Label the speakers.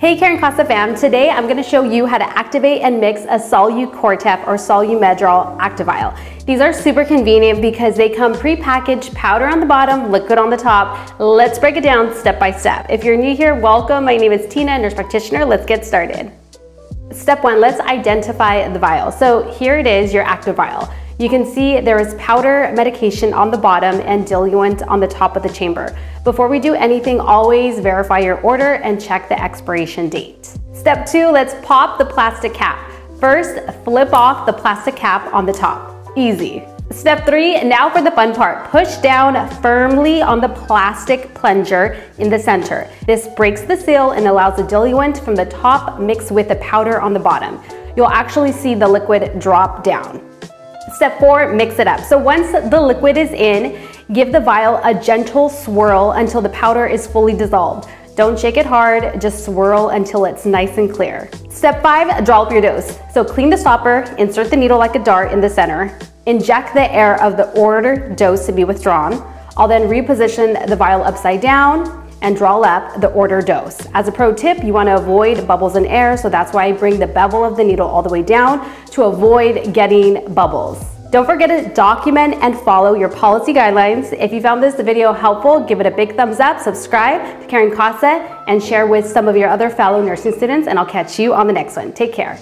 Speaker 1: Hey Caring Casa fam, today I'm going to show you how to activate and mix a Solu-Cortef or Solu-Medrol Act-O-Vial. These are super convenient because they come pre-packaged, powder on the bottom, liquid on the top. Let's break it down step by step. If you're new here, welcome. My name is Tina, nurse practitioner. Let's get started. Step one, let's identify the vial. So here it is, your Act-O-Vial. You can see there is powder medication on the bottom and diluent on the top of the chamber. Before we do anything, always verify your order and check the expiration date. Step two, let's pop the plastic cap. First, flip off the plastic cap on the top. Easy. Step three, now for the fun part. Push down firmly on the plastic plunger in the center. This breaks the seal and allows the diluent from the top mix with the powder on the bottom. You'll actually see the liquid drop down. Step four, mix it up. So once the liquid is in, give the vial a gentle swirl until the powder is fully dissolved. Don't shake it hard, just swirl until it's nice and clear. Step five, draw up your dose. So clean the stopper, insert the needle like a dart in the center, inject the air of the ordered dose to be withdrawn. I'll then reposition the vial upside down and draw up the order dose. As a pro tip, you wanna avoid bubbles in air, so that's why I bring the bevel of the needle all the way down to avoid getting bubbles. Don't forget to document and follow your policy guidelines. If you found this video helpful, give it a big thumbs up, subscribe to Caring Casa, and share with some of your other fellow nursing students, and I'll catch you on the next one. Take care.